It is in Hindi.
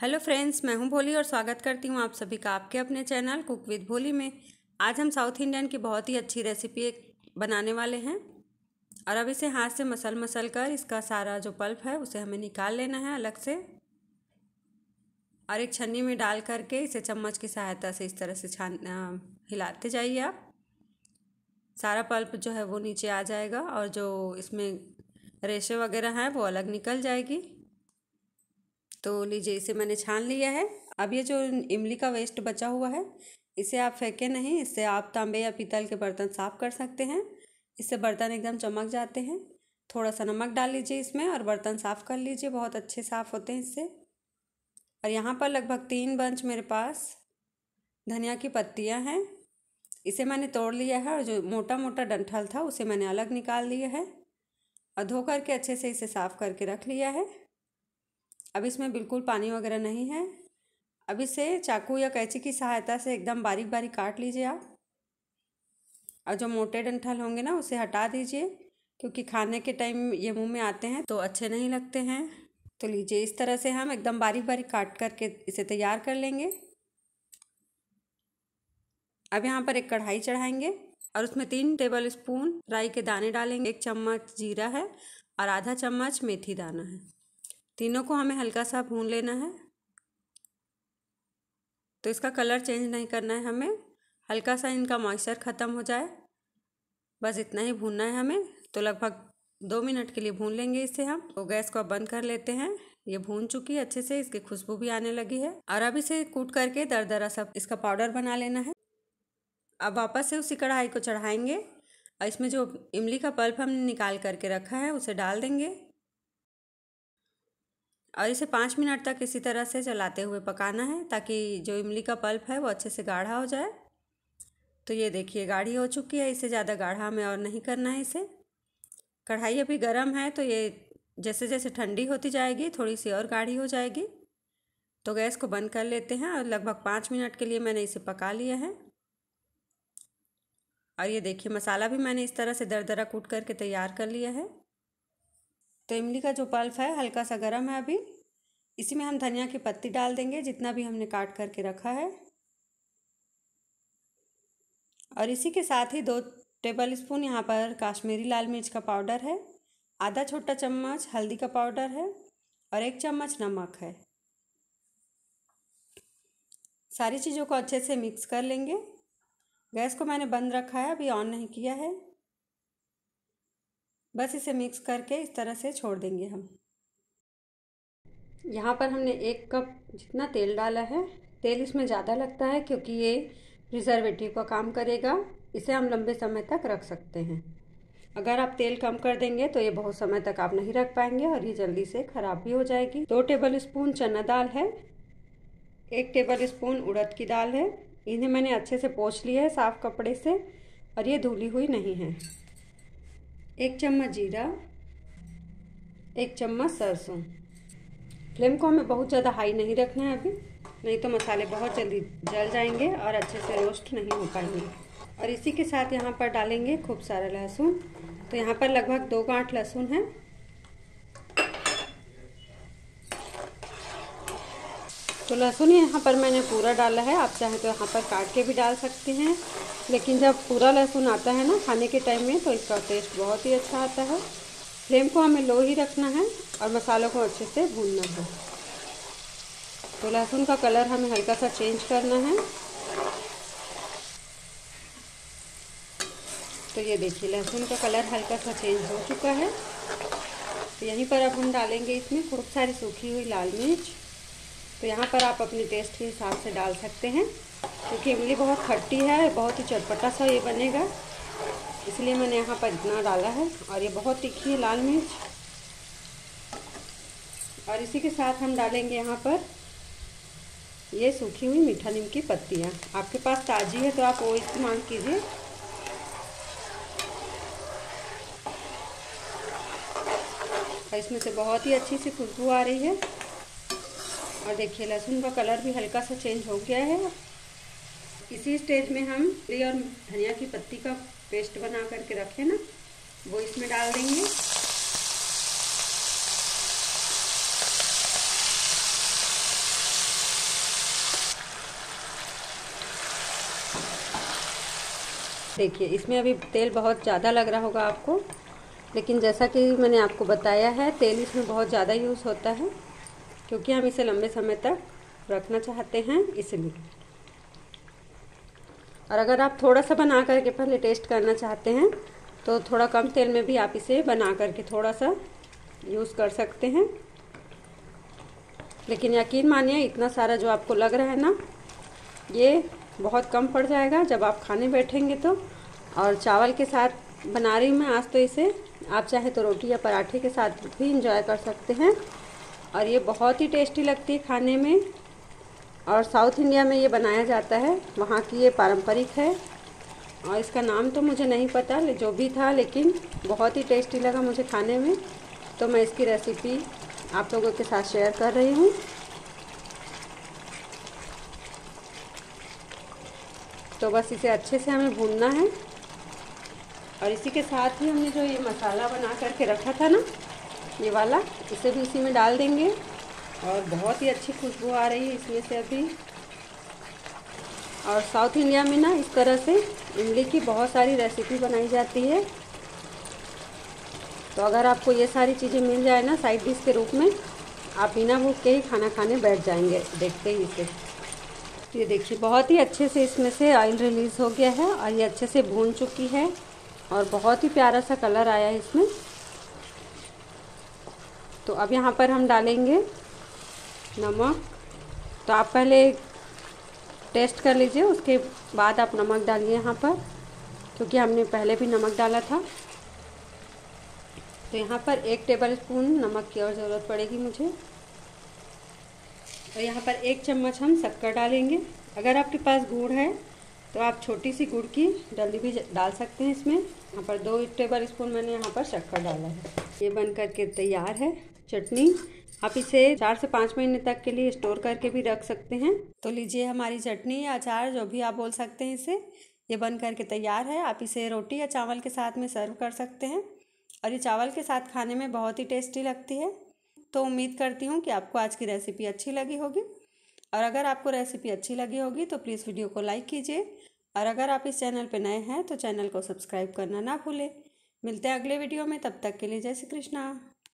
हेलो फ्रेंड्स, मैं हूँ भोली और स्वागत करती हूँ आप सभी का आपके अपने चैनल कुक विद भोली में। आज हम साउथ इंडियन की बहुत ही अच्छी रेसिपी बनाने वाले हैं। और अब इसे हाथ से मसल मसल कर इसका सारा जो पल्प है, उसे हमें निकाल लेना है अलग से। और एक छन्नी में डाल करके इसे चम्मच की सहायता से इस तरह से छान हिलाते जाइए आप। सारा पल्प जो है वो नीचे आ जाएगा और जो इसमें रेशे वगैरह हैं वो अलग निकल जाएगी। तो लीजिए, इसे मैंने छान लिया है। अब ये जो इमली का वेस्ट बचा हुआ है, इसे आप फेंके नहीं इससे आप तांबे या पीतल के बर्तन साफ़ कर सकते हैं। इससे बर्तन एकदम चमक जाते हैं। थोड़ा सा नमक डाल लीजिए इसमें और बर्तन साफ़ कर लीजिए, बहुत अच्छे साफ़ होते हैं इससे। और यहाँ पर लगभग तीन बंच मेरे पास धनिया की पत्तियाँ हैं। इसे मैंने तोड़ लिया है और जो मोटा मोटा डंठल था, उसे मैंने अलग निकाल लिया है। और धो करके अच्छे से इसे साफ़ करके रख लिया है। अब इसमें बिल्कुल पानी वगैरह नहीं है। अब इसे चाकू या कैंची की सहायता से एकदम बारीक बारीक काट लीजिए आप। और जो मोटे डंठल होंगे ना, उसे हटा दीजिए, क्योंकि खाने के टाइम ये मुँह में आते हैं तो अच्छे नहीं लगते हैं। तो लीजिए, इस तरह से हम एकदम बारीक बारीक काट करके इसे तैयार कर लेंगे। अब यहाँ पर एक कढ़ाई चढ़ाएँगे, और उसमें तीन टेबल स्पून राई के दाने डालेंगे। एक चम्मच जीरा है और आधा चम्मच मेथी दाना है। तीनों को हमें हल्का सा भून लेना है। तो इसका कलर चेंज नहीं करना है हमें। हल्का सा इनका मॉइस्चर ख़त्म हो जाए। बस इतना ही भूनना है हमें। तो लगभग दो मिनट के लिए भून लेंगे इसे हम। तो गैस को बंद कर लेते हैं। ये भून चुकी है अच्छे से। इसकी खुशबू भी आने लगी है। और अब इसे कूट करके दर दरा सब इसका पाउडर बना लेना है। अब वापस से उसी कढ़ाई को चढ़ाएँगे। और इसमें जो इमली का पल्प हमने निकाल करके रखा है, उसे डाल देंगे। और इसे पाँच मिनट तक इसी तरह से चलाते हुए पकाना है ताकि जो इमली का पल्प है वो अच्छे से गाढ़ा हो जाए। तो ये देखिए, गाढ़ी हो चुकी है, इसे ज़्यादा गाढ़ा हमें और नहीं करना है इसे। कढ़ाई अभी गर्म है तो ये जैसे जैसे ठंडी होती जाएगी, थोड़ी सी और गाढ़ी हो जाएगी। तो गैस को बंद कर लेते हैं और लगभग पाँच मिनट के लिए मैंने इसे पका लिया है। और ये देखिए, मसाला भी मैंने इस तरह से दर दरा कूट करके तैयार कर लिया है। तो इमली का जो पल्प है, हल्का सा गर्म है अभी। इसी में हम धनिया की पत्ती डाल देंगे, जितना भी हमने काट करके रखा है। और इसी के साथ ही दो टेबल स्पून यहाँ पर काश्मीरी लाल मिर्च का पाउडर है, आधा छोटा चम्मच हल्दी का पाउडर है और एक चम्मच नमक है। सारी चीज़ों को अच्छे से मिक्स कर लेंगे। गैस को मैंने बंद रखा है, अभी ऑन नहीं किया है। बस इसे मिक्स करके इस तरह से छोड़ देंगे हम। यहाँ पर हमने एक कप जितना तेल डाला है, तेल इसमें ज़्यादा लगता है क्योंकि ये प्रिजर्वेटिव का काम करेगा, इसे हम लंबे समय तक रख सकते हैं। अगर आप तेल कम कर देंगे तो ये बहुत समय तक आप नहीं रख पाएँगे और ये जल्दी से ख़राब भी हो जाएगी। दो टेबल स्पून चना दाल है, एक टेबल स्पून उड़द की दाल है। इन्हें मैंने अच्छे से पोछ लिया है साफ़ कपड़े से और ये धुली हुई नहीं है। एक चम्मच जीरा, एक चम्मच सरसों। फ्लेम को हमें बहुत ज़्यादा हाई नहीं रखना है अभी, नहीं तो मसाले बहुत जल्दी जल जाएँगे और अच्छे से रोस्ट नहीं हो पाएँगे। और इसी के साथ यहाँ पर डालेंगे खूब सारा लहसुन। तो यहाँ पर लगभग दो गांठ लहसुन है। तो लहसुन यहाँ पर मैंने पूरा डाला है। आप चाहें तो यहाँ पर काट के भी डाल सकते हैं। लेकिन जब पूरा लहसुन आता है ना खाने के टाइम में तो इसका टेस्ट बहुत ही अच्छा आता है। फ्लेम को हमें लो ही रखना है और मसालों को अच्छे से भूनना है। तो लहसुन का कलर हमें हल्का सा चेंज करना है। तो ये देखिए, लहसुन का कलर हल्का सा चेंज हो चुका है। तो यहीं पर अब हम डालेंगे इसमें खूब सारी सूखी हुई लाल मिर्च। तो यहाँ पर आप अपने टेस्ट के हिसाब से डाल सकते हैं, क्योंकि इमली बहुत खट्टी है, बहुत ही चटपटा सा ये बनेगा। इसलिए मैंने यहाँ पर इतना डाला है, और ये बहुत तीखी है, लाल मिर्च। और इसी के साथ हम डालेंगे यहाँ पर ये सूखी हुई मीठा नीम की पत्तियाँ। आपके पास ताज़ी है तो आप वो इस्तेमाल कीजिए। और इसमें से बहुत ही अच्छी सी खुशबू आ रही है। और देखिए, लहसुन का कलर भी हल्का सा चेंज हो गया है। इसी स्टेज में हम पूरी और धनिया की पत्ती का पेस्ट बना करके रखें ना, वो इसमें डाल देंगे। देखिए, इसमें अभी तेल बहुत ज़्यादा लग रहा होगा आपको, लेकिन जैसा कि मैंने आपको बताया है, तेल इसमें बहुत ज़्यादा यूज़ होता है। क्योंकि हम इसे लंबे समय तक रखना चाहते हैं इसलिए और अगर आप थोड़ा सा बना करके पहले टेस्ट करना चाहते हैं तो थोड़ा कम तेल में भी आप इसे बना करके थोड़ा सा यूज़ कर सकते हैं। लेकिन यकीन मानिए, इतना सारा जो आपको लग रहा है ना, ये बहुत कम पड़ जाएगा जब आप खाने बैठेंगे तो। और चावल के साथ बना रही हूँ मैं आज तो इसे। आप चाहे तो रोटी या पराठे के साथ भी इंजॉय कर सकते हैं। और ये बहुत ही टेस्टी लगती है खाने में। और साउथ इंडिया में ये बनाया जाता है। वहाँ की ये पारंपरिक है। और इसका नाम तो मुझे नहीं पता जो भी था, लेकिन बहुत ही टेस्टी लगा मुझे खाने में। तो मैं इसकी रेसिपी आप लोगों के साथ शेयर कर रही हूँ। तो बस इसे अच्छे से हमें भूनना है। और इसी के साथ ही हमने जो ये मसाला बना करके रखा था ना ये वाला, इसे भी इसी में डाल देंगे। और बहुत ही अच्छी खुशबू आ रही है इसमें से अभी। और साउथ इंडिया में ना, इस तरह से इमली की बहुत सारी रेसिपी बनाई जाती है। तो अगर आपको ये सारी चीज़ें मिल जाए ना, साइड डिश के रूप में, आप बिना भूख के ही खाना खाने बैठ जाएँगे, देखते ही इसे ये देखिए, बहुत ही अच्छे से इसमें से ऑयल रिलीज़ हो गया है, और ये अच्छे से भून चुकी है, और बहुत ही प्यारा सा कलर आया है इसमें। तो अब यहाँ पर हम डालेंगे नमक। तो आप पहले टेस्ट कर लीजिए, उसके बाद आप नमक डालिए यहाँ पर, क्योंकि हमने पहले भी नमक डाला था। तो यहाँ पर एक टेबल स्पून नमक की और ज़रूरत पड़ेगी मुझे। और यहाँ पर एक चम्मच हम शक्कर डालेंगे। अगर आपके पास गुड़ है तो आप छोटी सी गुड़ की डली भी डाल सकते हैं इसमें। यहाँ पर दो टेबल स्पून मैंने यहाँ पर शक्कर डाला है। ये बन करके तैयार है। चटनी आप इसे चार से पाँच महीने तक के लिए स्टोर करके भी रख सकते हैं। तो लीजिए हमारी चटनी या अचार, जो भी आप बोल सकते हैं इसे। ये बन करके तैयार है। आप इसे रोटी या चावल के साथ में सर्व कर सकते हैं। और ये चावल के साथ खाने में बहुत ही टेस्टी लगती है। तो उम्मीद करती हूँ कि आपको आज की रेसिपी अच्छी लगी होगी। और अगर आपको रेसिपी अच्छी लगी होगी तो प्लीज़ वीडियो को लाइक कीजिए। और अगर आप इस चैनल पर नए हैं तो चैनल को सब्सक्राइब करना ना भूलें। मिलते हैं अगले वीडियो में। तब तक के लिए जय श्री कृष्णा।